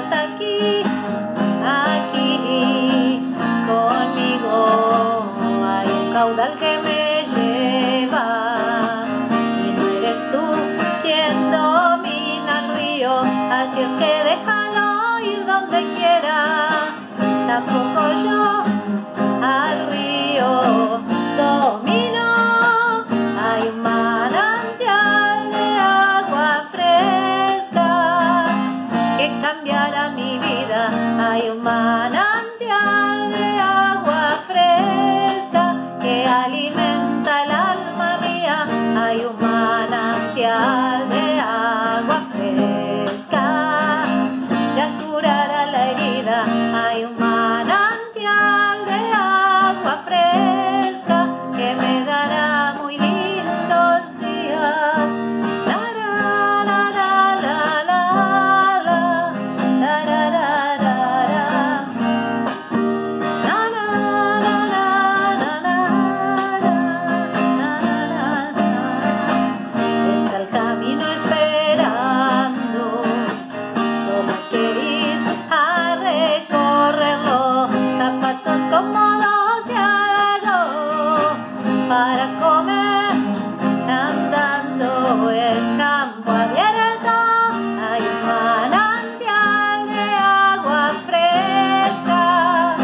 Hasta aquí, aquí conmigo. Hay un caudal que me lleva y no eres tú quien domina el río. Así es que déjalo ir donde quiera. Tampoco yo Ayumana El campo abierto, hay un manantial de agua fresca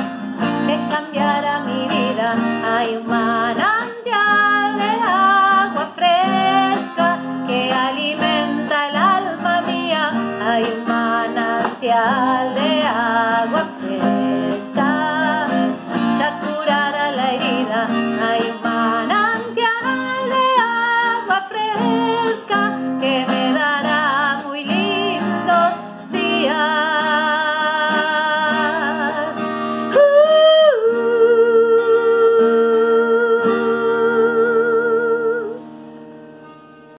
que cambiará mi vida. Hay un manantial de agua fresca que alimenta el alma mía. Hay un manantial.